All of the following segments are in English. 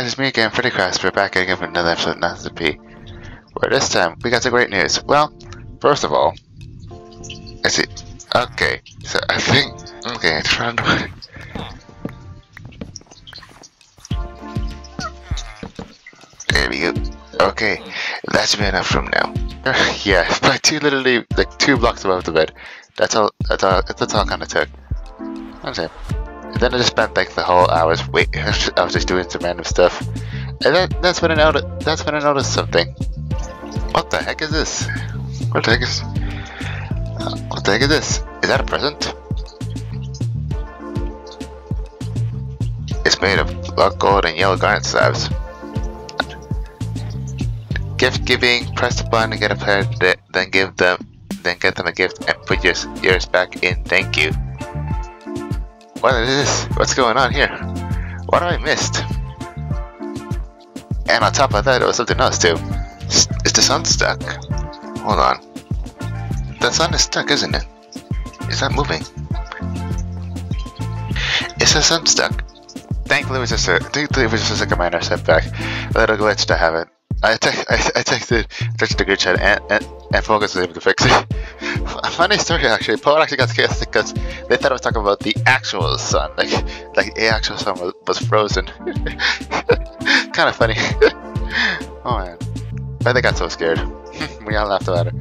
guys, it's me again, Freddy Crafts. We're back again for another episode of P. Where this time, we got some great news. Well, first of all, I see. Okay, so I think. Okay, run away. There we go. Okay, that should be enough room now. yeah, like two literally like two blocks above the bed. That's all. That's all. That's all kind of took. That's it. And then I just spent like the whole hours wait. I was just doing some random stuff, and then that's when I noticed. That's when I noticed something. What the heck is this? What the heck is? Uh, what the heck is this? Is that a present? It's made of blood gold and yellow garnet slabs. Gift giving. Press the button to get a player, then give them, then get them a gift and put your yours back in. Thank you. What is this? What's going on here? What have I missed? And on top of that, it was something else too. Is the sun stuck? Hold on. The sun is stuck, isn't it? Is that moving? Is the sun stuck? Thankfully, it was just a, thankfully it was just like a minor setback. A little glitch to have it. I, te I, I texted, texted the group chat and, and, and Focus was able to fix it. A funny story actually. Paul actually got scared because they thought I was talking about the actual sun, like like the actual sun was, was frozen. kind of funny. oh man, but they got so scared. we all laughed about it.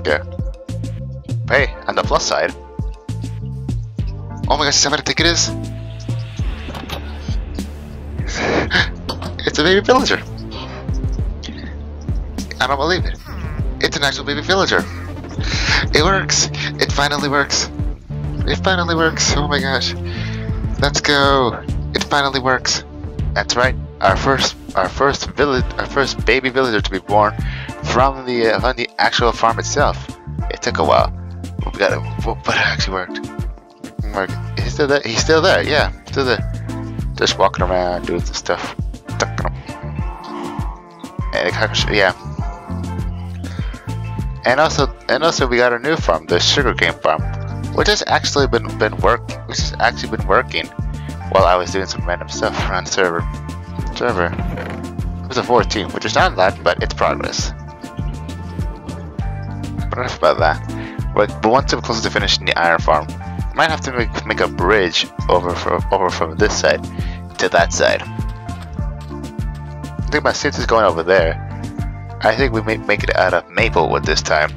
Okay. Hey, on the plus side. Oh my gosh, is that what I think it is? it's a baby villager. I don't believe it. It's an actual baby villager. It works. It finally works. It finally works. Oh my gosh. Let's go. It finally works. That's right. Our first, our first village, our first baby villager to be born from the uh, from the actual farm itself. It took a while. We got it, but it actually worked. He's still there. He's still there. Yeah, still there. Just walking around doing some stuff. And yeah, and also, and also, we got a new farm, the sugarcane farm, which has actually been been work, which has actually been working while I was doing some random stuff around server. Server. It was a 14, which is not that, but it's progress. But enough about that. But, but once I'm closer to finishing the iron farm, I might have to make make a bridge over from over from this side to that side. I think my since is going over there. I think we may make it out of Maplewood this time.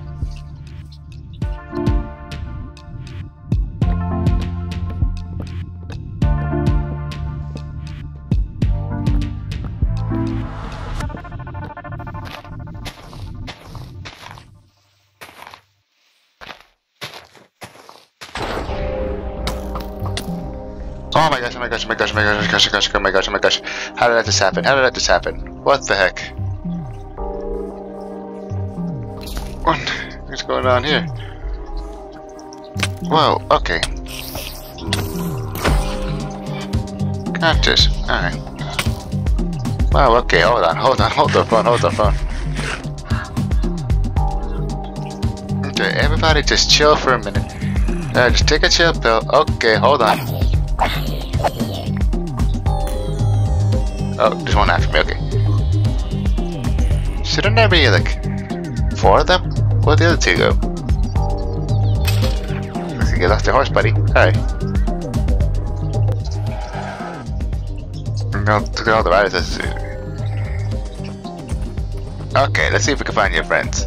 Oh my gosh, oh my gosh, oh my gosh, oh my gosh, oh my gosh, oh my gosh, oh my gosh. How did that just happen? How did that just happen? What the heck? What is going on here? Whoa, okay. Got this. Alright. Wow, okay, hold on, hold on, hold the phone, hold the phone. Okay, everybody just chill for a minute. Just take a chill pill. Okay, hold on. Oh, there's one after me, okay. Shouldn't there be like four of them? Where'd the other two go? Looks like you lost your horse, buddy. Hi. Took all the riders. Okay, let's see if we can find your friends.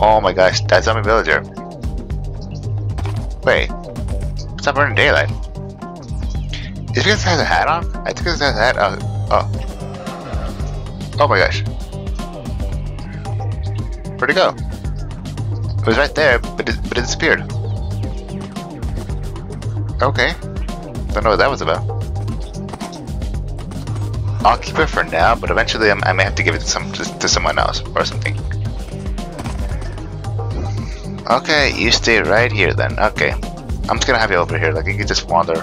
Oh my gosh, that zombie villager. Wait, stop burning daylight. Is it because it has a hat on? I think it has a hat. Oh, oh. Oh my gosh. Where'd it go? It was right there, but it, but it disappeared. Okay. Don't know what that was about. I'll keep it for now, but eventually i may have to give it some to, to someone else or something. Okay, you stay right here then. Okay. I'm just gonna have you over here. Like, you can just wander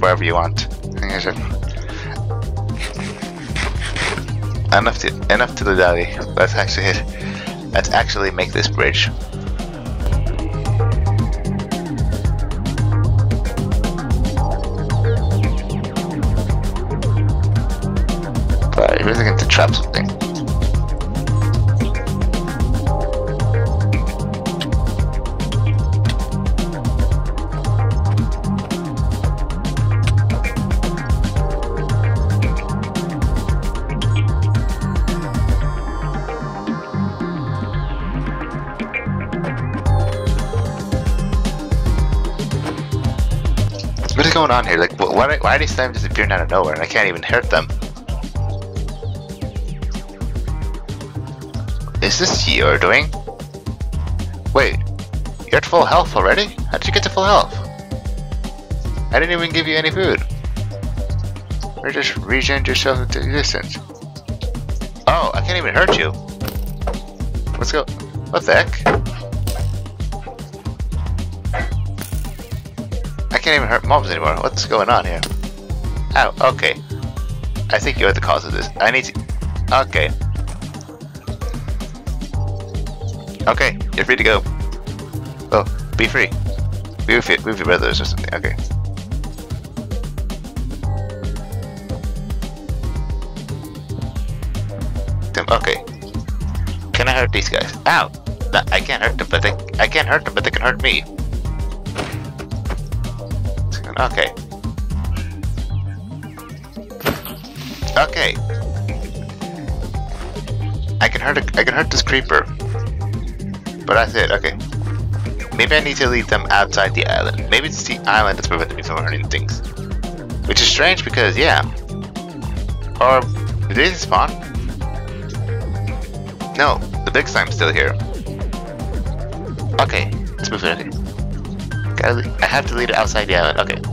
wherever you want. enough to enough to the daddy. Let's actually let's actually make this bridge. But I really going to trap something. Going on here? Like, wh- why, why are these slimes disappearing out of nowhere and I can't even hurt them? Is this your doing? Wait, you're at full health already? How did you get to full health? I didn't even give you any food. Or just regen yourself into existence. Oh, I can't even hurt you. Let's go. What the heck? Can't even hurt mobs anymore. What's going on here? Oh, okay. I think you're the cause of this. I need to... Okay. Okay, you're free to go. Oh, be free. Be with your, with your brothers or something. Okay. Okay. Can I hurt these guys? Ow! I can't hurt them, but they I can't hurt them, but they can hurt me. Okay. Okay. I can hurt a, I can hurt this creeper. But that's it, okay. Maybe I need to leave them outside the island. Maybe it's the island that's preventing me from hurting things. Which is strange because, yeah. Or, did they spawn? No, the big slime's still here. Okay, let's move it. Okay. I have to lead it outside the island. Okay.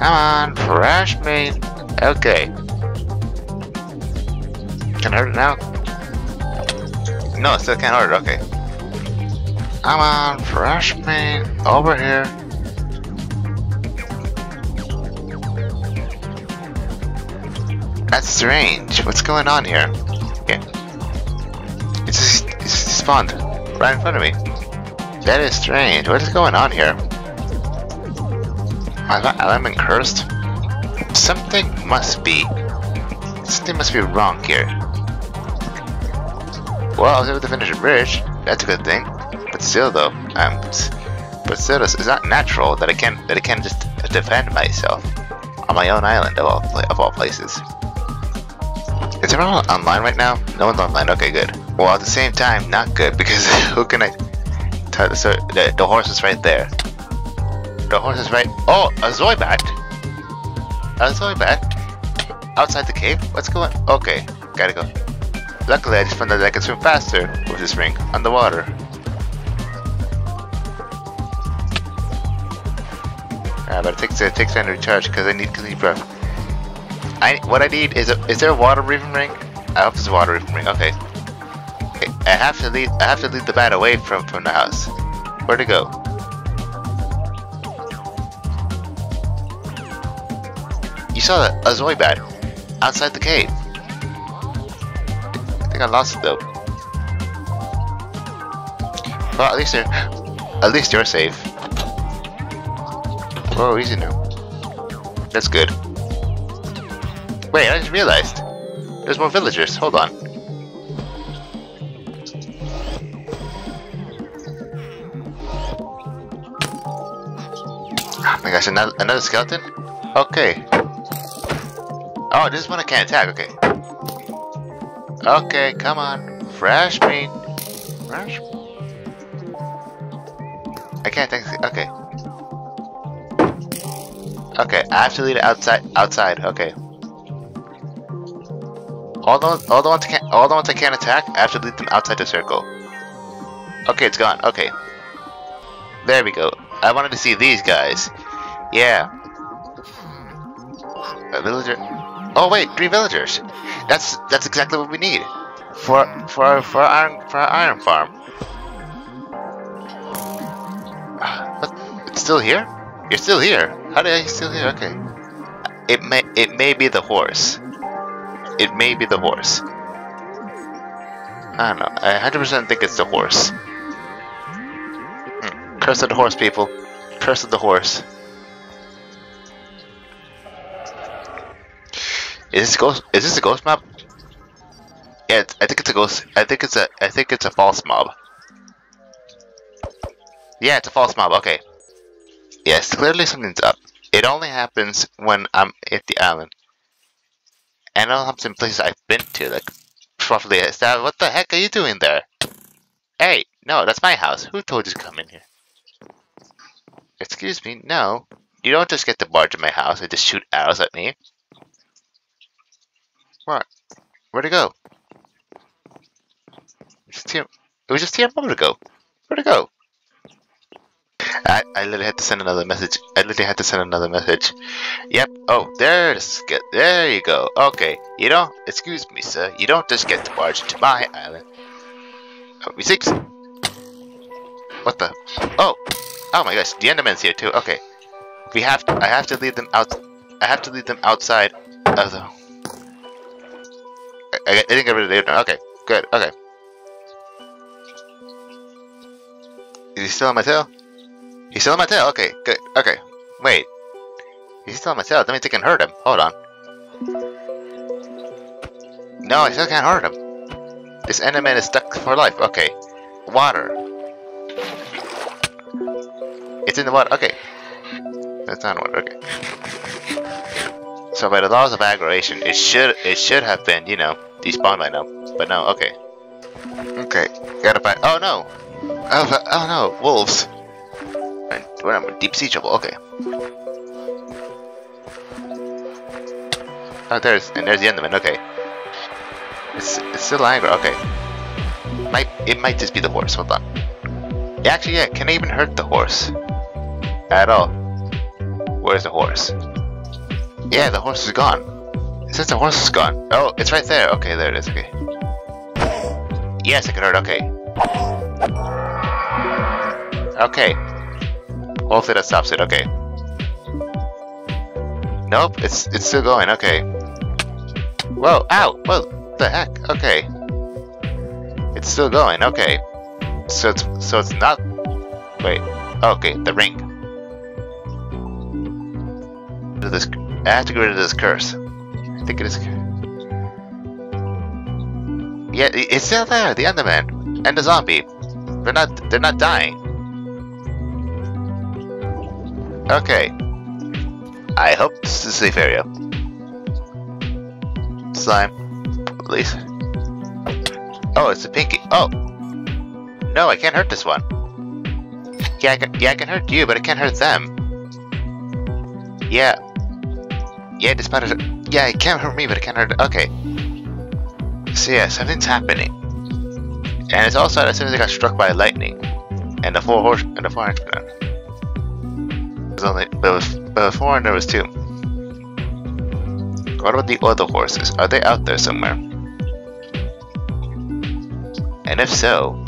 Come on, fresh meat. Okay. Can I hurt it now? No, it still can't hurt it. Okay. Come on, fresh meat. Over here. That's strange. What's going on here? Okay. It's just, it's just spawned right in front of me. That is strange. What is going on here? I, am I cursed? Something must be. Something must be wrong here. Well, I was able to finish a bridge. That's a good thing. But still, though, um, s- but still, it's, not natural that I can't that I can't just defend myself on my own island of all of all places. Is everyone online right now? No one's online. Okay, good. Well, at the same time, not good because who can I... so the, the horse is right there. The horse is right. Oh, a Zoibat. A Zoibat. Outside the cave. What's going? Okay, gotta go. Luckily, I just found out that I can swim faster with this ring underwater. Yeah, but it takes it takes time to recharge because I need deep breath. I what I need is a is there a water breathing ring? I hope there's a water breathing ring. Okay. Okay, I have to lead I have to lead the bat away from from the house. Where to go? You saw that a Zoibat outside the cave. I think I lost it though. Well, at least they're at least you're safe. Whoa, easy now. That's good. Wait, I just realized. There's more villagers. Hold on. Oh my gosh, another, another skeleton? Okay. Oh, this one I can't attack, okay. Okay, come on. Fresh meat. Fresh. I can't think. Okay. Okay, I have to lead it outside. Outside. Okay. All the all the ones I can't all the ones I can't attack, I have to lead them outside the circle. Okay, it's gone. Okay. There we go. I wanted to see these guys. Yeah. A villager. Oh wait, three villagers. That's that's exactly what we need for for our, for our iron for our iron farm. What? It's still here? You're still here. How did I still here? Okay. It may it may be the horse. It may be the horse. I don't know. I 100% think it's the horse. Hmm. Curse of the horse, people. Curse of the horse. Is this ghost? Is this a ghost map? Yeah, I think it's a ghost. I think it's a. I think it's a false mob. Yeah, it's a false mob. Okay. Yes, clearly something's up. It only happens when I'm at the island. And only happens in places I've been to, like roughly. What the heck are you doing there? Hey, no, that's my house. Who told you to come in here? Excuse me, no. You don't just get to barge in my house and just shoot arrows at me. What? Where'd it go? It was just here a moment ago. Where'd it go? I, I literally had to send another message. I literally had to send another message. Yep. Oh, there's get there you go. Okay. You don't excuse me, sir. You don't just get to barge into my island. Oh, six. What the? Oh. Oh my gosh. The Enderman's here too. Okay. We have. To, I have to leave them out. I have to leave them outside of the. I, I didn't get rid of the. Okay. Good. Okay. Is he still on my tail? He's still on my tail? Okay, good. Okay. Wait. He's still on my tail. That means I can hurt him. Hold on. No, I still can't hurt him. This Enderman is stuck for life. Okay. Water. It's in the water. Okay. That's not water. Okay. So by the laws of aggravation, it should it should have been, you know, despawned by now. But no, okay. Okay. Gotta find oh no! Oh, oh no, wolves. Whatever, deep sea trouble, okay. Oh, there's, and there's the Enderman, okay. It's, it's still aggro, okay. Might, it might just be the horse, hold on. Yeah, actually, yeah, can I even hurt the horse? At all. Where's the horse? Yeah, the horse is gone. Says the horse is gone. Oh, it's right there. Okay, there it is, okay. Yes, I can hurt, okay. Okay, Hopefully that stops it, okay. Nope, it's it's still going, okay. Whoa, ow, what the heck, okay. It's still going, okay. So it's, so it's not, wait, okay, the ring. This, I have to get rid of this curse. It is, yeah, it's still there, the Enderman, and the zombie. They're not, they're not dying. Okay. I hope this is a safe area. Slime. Please. Oh, it's a pinky. Oh! No, I can't hurt this one. Yeah, I can, yeah, I can hurt you, but I can't hurt them. Yeah. Yeah, despite it. Yeah, it can't hurt me, but it can't hurt. Okay. So yeah, something's happening. And it's also as soon as I got struck by lightning. And the four horse and the four huntsmen was only but before there was two. What about the other horses? Are they out there somewhere? And if so,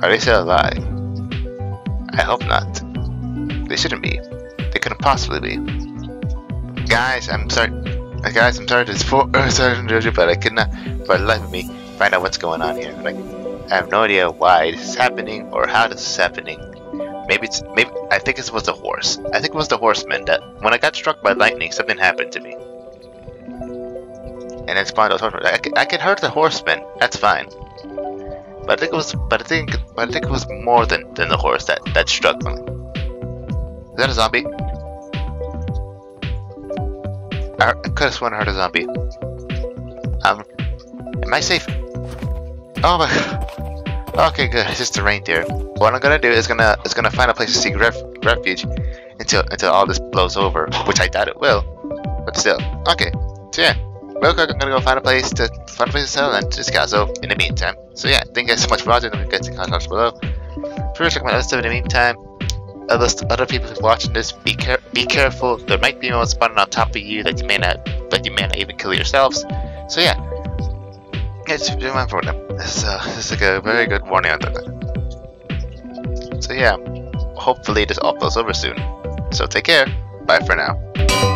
are they still alive? I hope not. They shouldn't be. They couldn't possibly be. Guys, I'm sorry. Guys, I'm sorry to spoil, oh, sorry to you, but I could not, for the life of me, find out what's going on here. Like, I have no idea why this is happening or how this is happening. Maybe it's maybe I think it was the horse. I think it was the horseman that when I got struck by lightning, something happened to me. And then spawned those horsemen. I, I can hurt the horseman. That's fine. But I think it was. But I think. But I think it was more than than the horse that that struck me. Is that a zombie? I, could have sworn I heard a zombie. Um, am I safe? Oh my. God. Okay, good. It's just a reindeer. What I'm gonna do is gonna is gonna find a place to seek ref refuge until until all this blows over, which I doubt it will, but still. Okay. So yeah, real quick, I'm gonna go find a place to find a place to settle and to castle in the meantime. So yeah, thank you guys so much for watching. Don't forget to comment below. Please check my other stuff in the meantime. Other other people who are watching this, be care be careful. There might be one spawning on top of you that you may not that you may not even kill yourselves. So yeah. Guys, for them. This, uh, this is like a very good warning on that. So yeah, hopefully this all blows over soon. So take care. Bye for now.